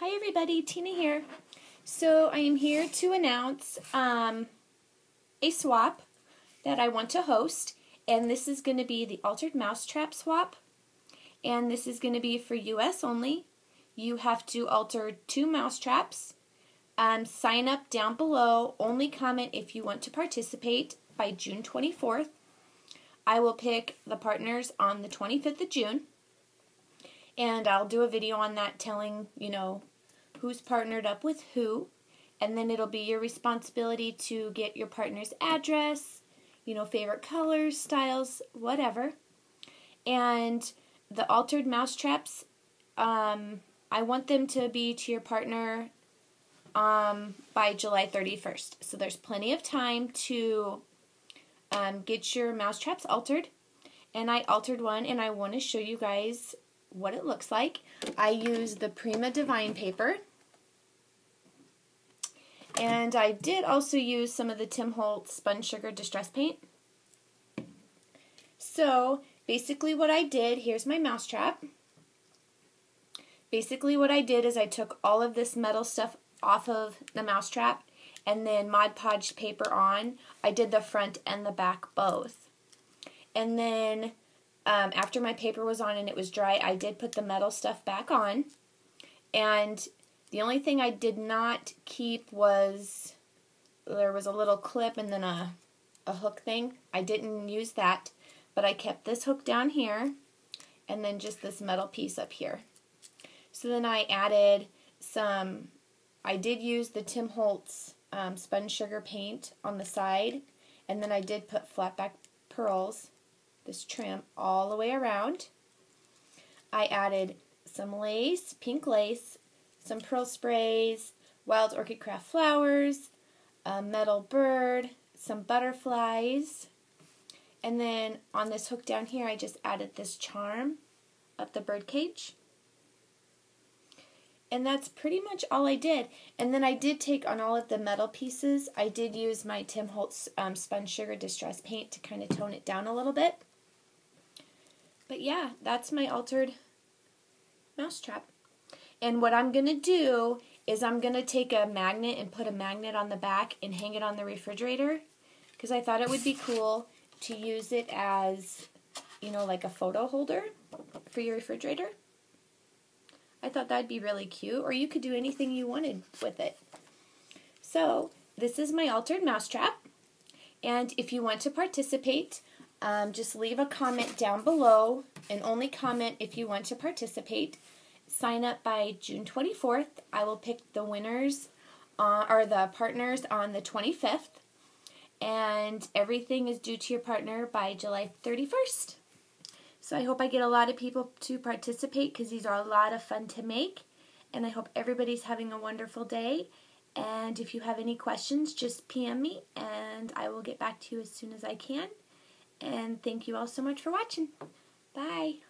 Hi everybody, Tina here. So I am here to announce um, a swap that I want to host, and this is going to be the Altered Mousetrap swap, and this is going to be for US only. You have to alter two mousetraps. Um, sign up down below. Only comment if you want to participate by June 24th. I will pick the partners on the 25th of June and I'll do a video on that telling, you know, who's partnered up with who. And then it'll be your responsibility to get your partner's address, you know, favorite colors, styles, whatever. And the altered mousetraps, um, I want them to be to your partner um, by July 31st. So there's plenty of time to um, get your mousetraps altered. And I altered one, and I want to show you guys what it looks like. I use the Prima Divine paper. And I did also use some of the Tim Holtz Spun Sugar Distress Paint. So, basically what I did, here's my mousetrap. Basically what I did is I took all of this metal stuff off of the mousetrap and then Mod Podge paper on. I did the front and the back both. And then um, after my paper was on and it was dry, I did put the metal stuff back on. And the only thing I did not keep was there was a little clip and then a, a hook thing. I didn't use that, but I kept this hook down here and then just this metal piece up here. So then I added some, I did use the Tim Holtz um, spun sugar paint on the side and then I did put flat back pearls this trim all the way around. I added some lace, pink lace, some pearl sprays, wild orchid craft flowers, a metal bird, some butterflies, and then on this hook down here I just added this charm up the bird cage. And that's pretty much all I did. And then I did take on all of the metal pieces, I did use my Tim Holtz um, Spun Sugar Distress Paint to kind of tone it down a little bit. But yeah, that's my altered mousetrap. And what I'm going to do is I'm going to take a magnet and put a magnet on the back and hang it on the refrigerator because I thought it would be cool to use it as, you know, like a photo holder for your refrigerator. I thought that'd be really cute, or you could do anything you wanted with it. So, this is my altered mousetrap, and if you want to participate, um, just leave a comment down below and only comment if you want to participate. Sign up by June 24th. I will pick the winners uh, or the partners on the 25th. And everything is due to your partner by July 31st. So I hope I get a lot of people to participate because these are a lot of fun to make. And I hope everybody's having a wonderful day. And if you have any questions, just PM me and I will get back to you as soon as I can. And thank you all so much for watching. Bye.